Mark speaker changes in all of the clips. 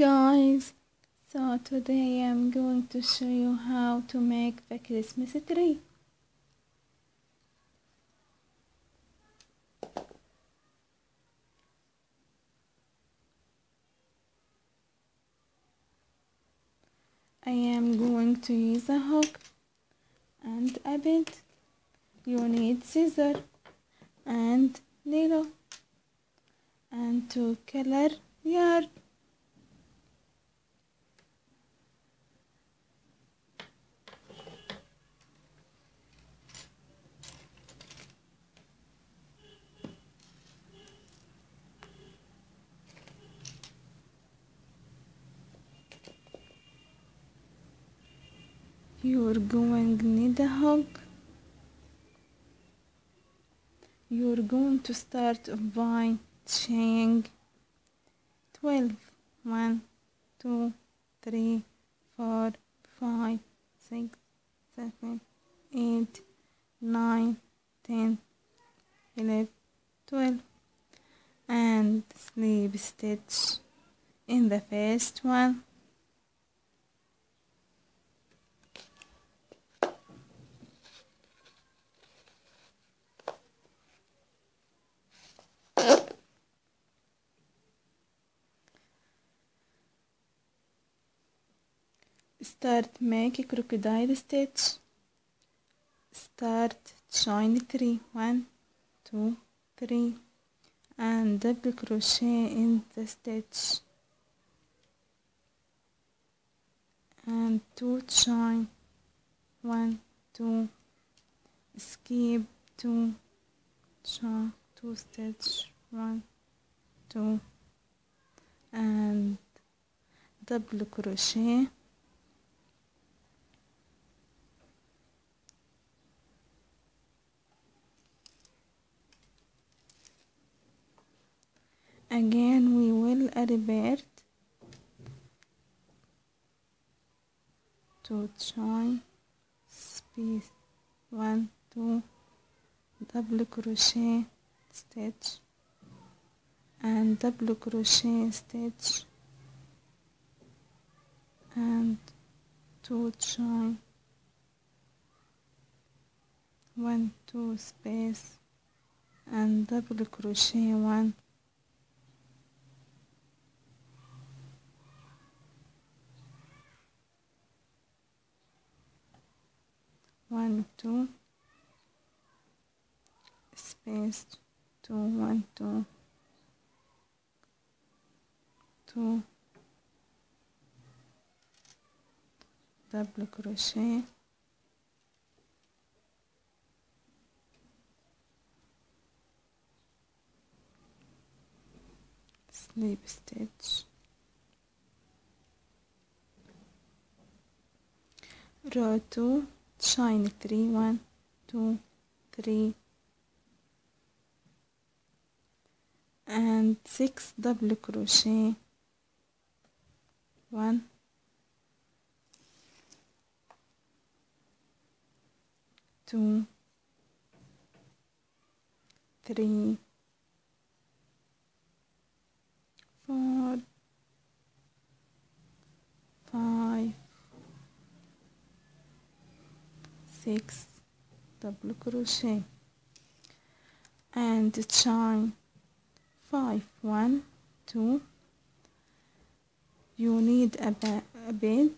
Speaker 1: guys. So today I'm going to show you how to make the Christmas tree. I am going to use a hook and a bit. You need scissor and needle and to color yarn you're going need a hook you're going to start by chain 12 1 2 3 4 5 6 7 8 9 10 11 12 and slip stitch in the first one start make crocodile stitch. Start chain three. One two three. And double crochet in the stitch. And two chain one two. Skip two. Chain two stitch. One two. And double crochet will revert to join space one two. Double crochet. Stitch. And double crochet. Stitch. And two join one two space. And double crochet. One one two space two one two two double crochet slip stitch. Row 2 chain three one two three and six double crochet. One. Two. Three. Six double crochet. And chain five one two. You need a, a bed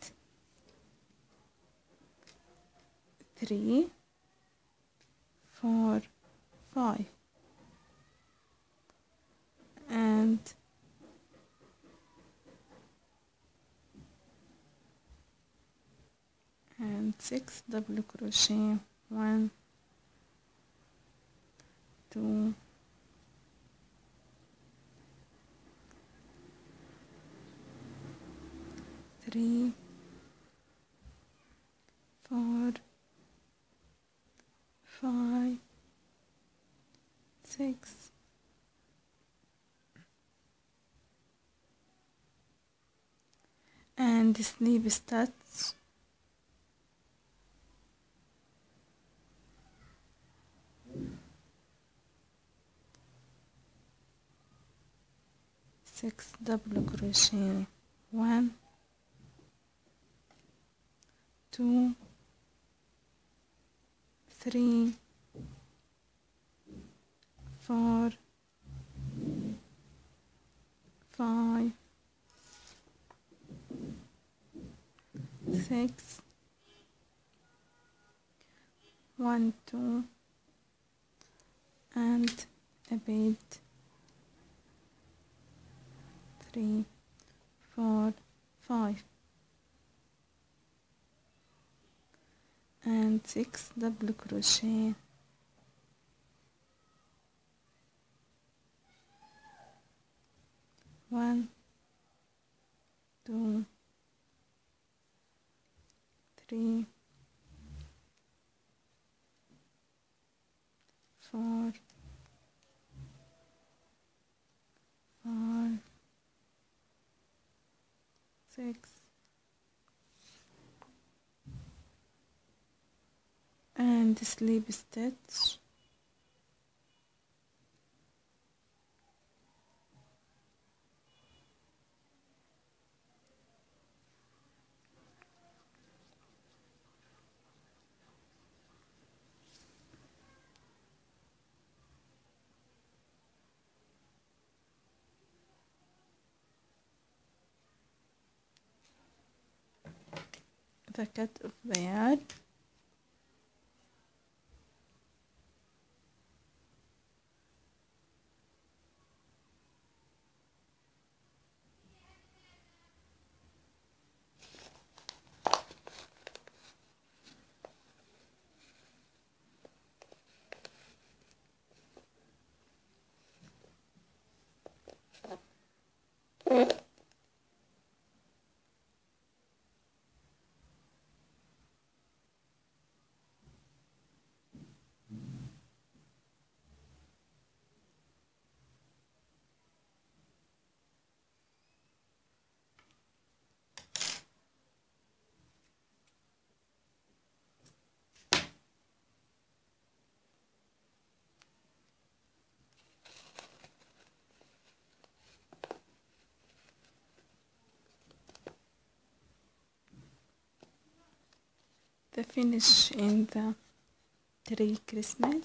Speaker 1: three four five and and six double crochet one two three four five six. And sleeve starts six double crochet one two three four five six one two and a bed three four five. And six double crochet. One two three four five six. And slip stitch the cut of the yard the finish in the tree Christmas